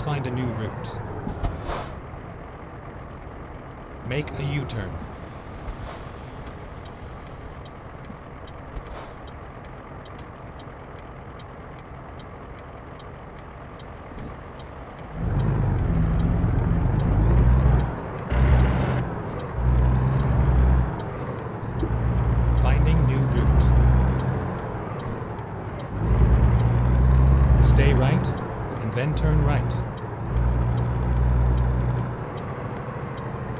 Find a new route. Make a U-turn. Finding new route. Stay right and then turn right.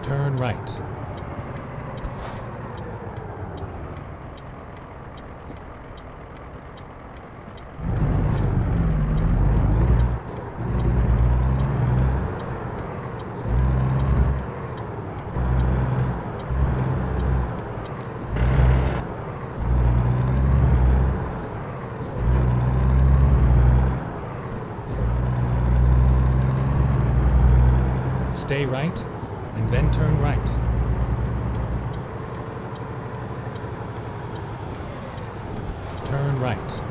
Turn right. Stay right and then turn right. Turn right.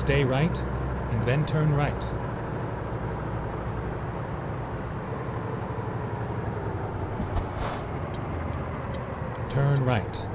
Stay right, and then turn right. Turn right.